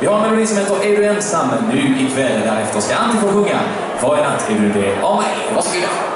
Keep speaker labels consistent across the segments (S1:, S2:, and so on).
S1: Vi har en melodi som heter Är du ensam nu ikväll? Därefter ska Antti få sjunga Varje natt är du det av mig. Varsågoda.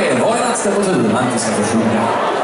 S1: Ore, ora está cosa de mantis, se